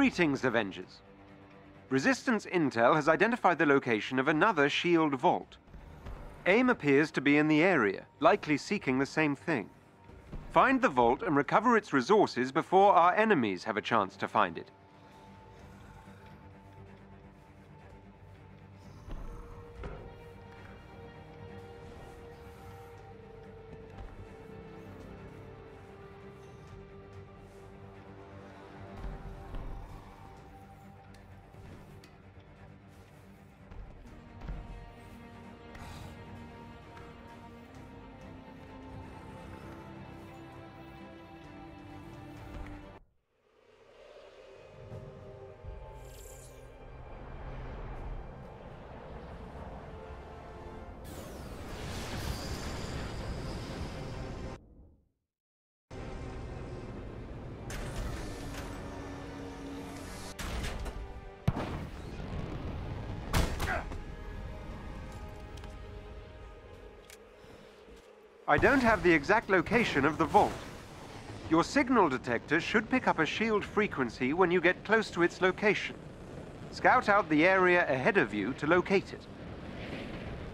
Greetings, Avengers. Resistance Intel has identified the location of another SHIELD vault. AIM appears to be in the area, likely seeking the same thing. Find the vault and recover its resources before our enemies have a chance to find it. I don't have the exact location of the vault. Your signal detector should pick up a shield frequency when you get close to its location. Scout out the area ahead of you to locate it.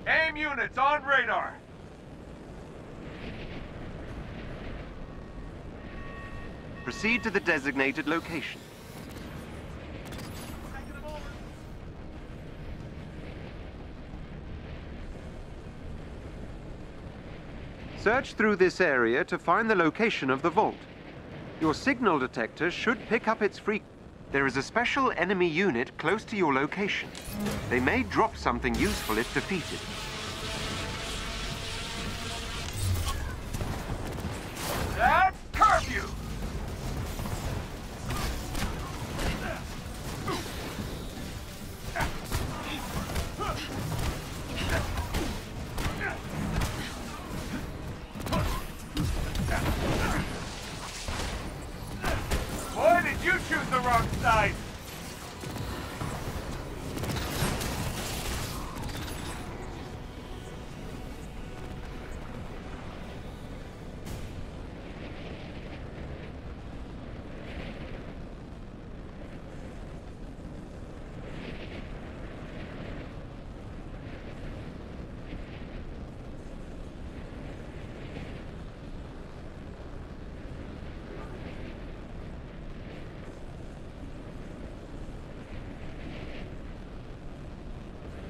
AIM units on radar. Proceed to the designated location. Search through this area to find the location of the vault. Your signal detector should pick up its freak. There is a special enemy unit close to your location. They may drop something useful if defeated.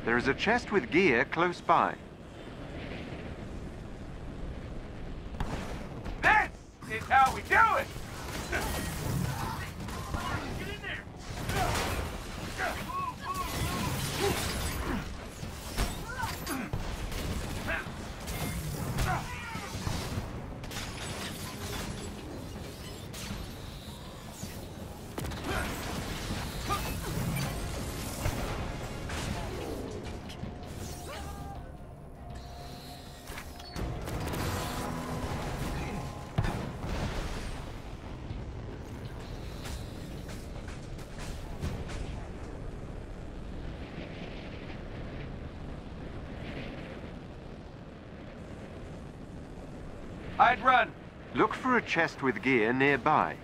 There is a chest with gear close by. This is how we do it! I'd run. Look for a chest with gear nearby.